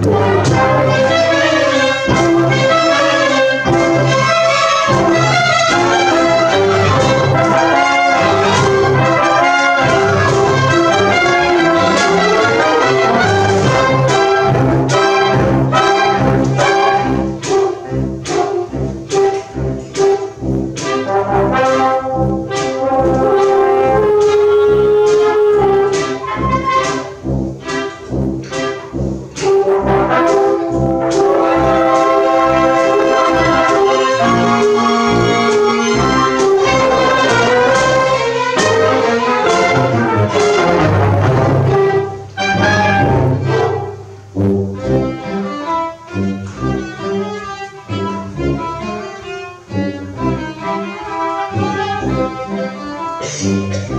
Música Música